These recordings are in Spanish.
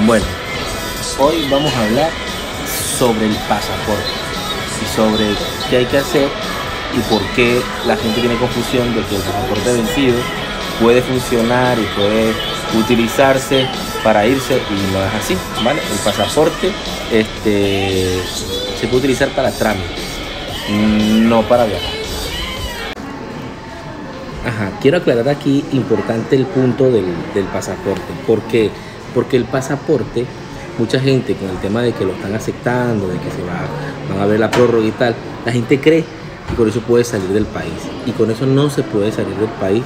Bueno, hoy vamos a hablar sobre el pasaporte y sobre qué hay que hacer y por qué la gente tiene confusión de que el pasaporte vencido puede funcionar y puede utilizarse para irse y no es así, ¿vale? El pasaporte este, se puede utilizar para trámites, no para viajar. Ajá, quiero aclarar aquí importante el punto del, del pasaporte. ¿Por qué? Porque el pasaporte, mucha gente con el tema de que lo están aceptando, de que se va, van a ver la prórroga y tal, la gente cree que con eso puede salir del país. Y con eso no se puede salir del país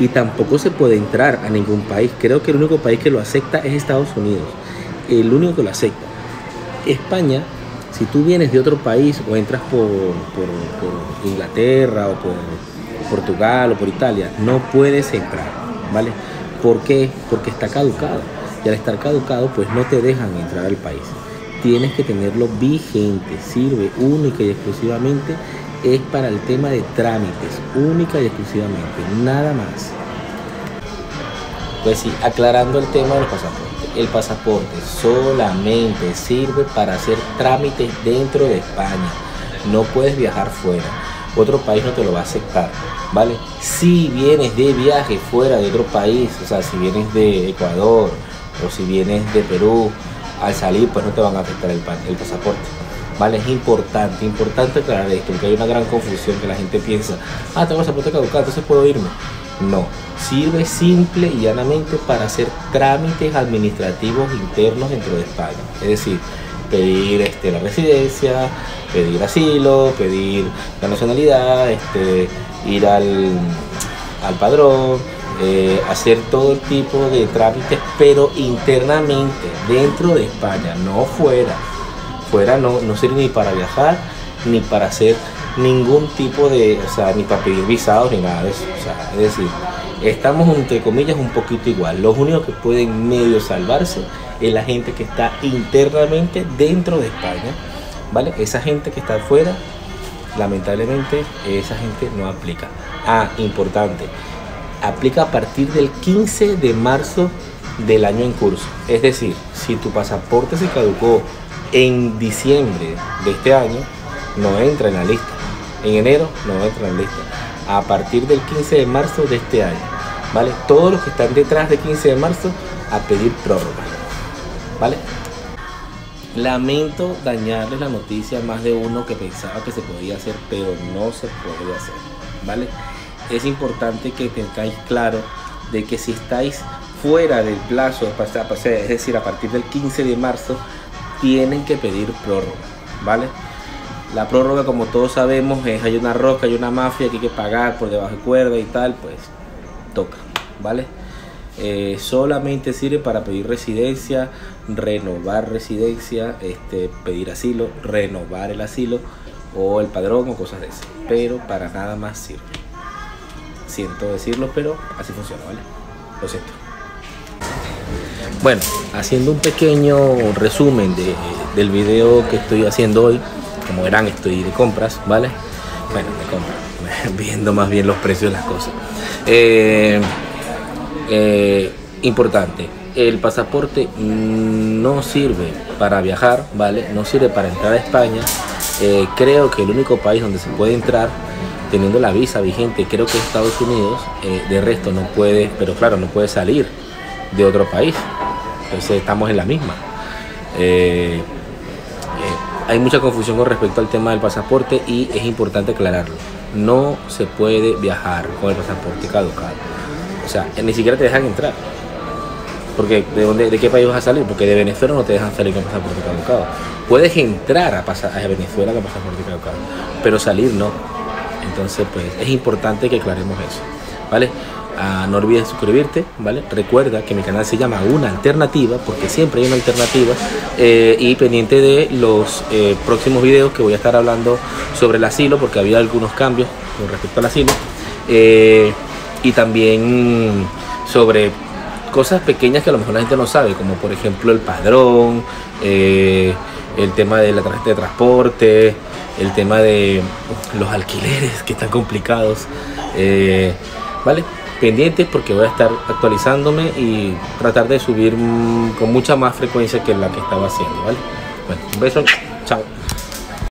y tampoco se puede entrar a ningún país. Creo que el único país que lo acepta es Estados Unidos. El único que lo acepta. España, si tú vienes de otro país o entras por, por, por Inglaterra o por Portugal o por Italia, no puedes entrar, ¿vale? ¿Por qué? Porque está caducado. Y al estar caducado, pues no te dejan entrar al país. Tienes que tenerlo vigente, sirve única y exclusivamente es para el tema de trámites, única y exclusivamente, nada más. Pues sí, aclarando el tema del pasaporte. El pasaporte solamente sirve para hacer trámites dentro de España. No puedes viajar fuera. Otro país no te lo va a aceptar, ¿vale? Si vienes de viaje fuera de otro país, o sea, si vienes de Ecuador o si vienes de Perú, al salir pues no te van a aceptar el, el pasaporte. ¿vale? Es importante, importante aclarar esto, porque hay una gran confusión que la gente piensa, ah, tengo pasaporte caducado, entonces puedo irme. No, sirve simple y llanamente para hacer trámites administrativos internos dentro de España. Es decir, pedir este, la residencia, pedir asilo, pedir la nacionalidad, este, ir al, al padrón, eh, hacer todo el tipo de trámites, pero internamente, dentro de España, no fuera fuera no, no sirve ni para viajar, ni para hacer ningún tipo de, o sea, ni para pedir visados ni nada de eso. O sea, es decir, estamos entre comillas un poquito igual. Los únicos que pueden medio salvarse es la gente que está internamente dentro de España, ¿vale? Esa gente que está afuera, lamentablemente, esa gente no aplica. Ah, importante, aplica a partir del 15 de marzo del año en curso. Es decir, si tu pasaporte se caducó en diciembre de este año no entra en la lista. En enero no entra en la lista. A partir del 15 de marzo de este año. ¿Vale? Todos los que están detrás del 15 de marzo a pedir prórroga. ¿Vale? Lamento dañarles la noticia a más de uno que pensaba que se podía hacer, pero no se puede hacer. ¿Vale? Es importante que tengáis claro de que si estáis fuera del plazo, es decir, a partir del 15 de marzo, tienen que pedir prórroga, ¿vale? La prórroga, como todos sabemos, es hay una rosca, hay una mafia que hay que pagar por debajo de cuerda y tal, pues toca, ¿vale? Eh, solamente sirve para pedir residencia, renovar residencia, este, pedir asilo, renovar el asilo o el padrón o cosas de eso. Pero para nada más sirve. Siento decirlo, pero así funciona, ¿vale? Lo siento. Bueno, haciendo un pequeño resumen de, del video que estoy haciendo hoy, como verán estoy de compras, ¿vale? Bueno, de compras, viendo más bien los precios de las cosas. Eh, eh, importante, el pasaporte no sirve para viajar, ¿vale? No sirve para entrar a España. Eh, creo que el único país donde se puede entrar teniendo la visa vigente, creo que es Estados Unidos, de resto no puede, pero claro, no puede salir de otro país. Entonces estamos en la misma. Eh, eh, hay mucha confusión con respecto al tema del pasaporte y es importante aclararlo. No se puede viajar con el pasaporte caducado. O sea, ni siquiera te dejan entrar. Porque ¿de, dónde, ¿de qué país vas a salir? Porque de Venezuela no te dejan salir con pasaporte caducado. Puedes entrar a, a Venezuela con pasaporte caducado, pero salir no. Entonces, pues es importante que aclaremos eso. ¿Vale? Ah, no olvides suscribirte, ¿vale? Recuerda que mi canal se llama Una Alternativa, porque siempre hay una alternativa. Eh, y pendiente de los eh, próximos videos que voy a estar hablando sobre el asilo, porque había algunos cambios con respecto al asilo. Eh, y también sobre cosas pequeñas que a lo mejor la gente no sabe, como por ejemplo el padrón, el tema de la de transporte, el tema de los alquileres que están complicados. ¿Vale? pendientes porque voy a estar actualizándome y tratar de subir mm, con mucha más frecuencia que la que estaba haciendo, ¿vale? Un beso, chao.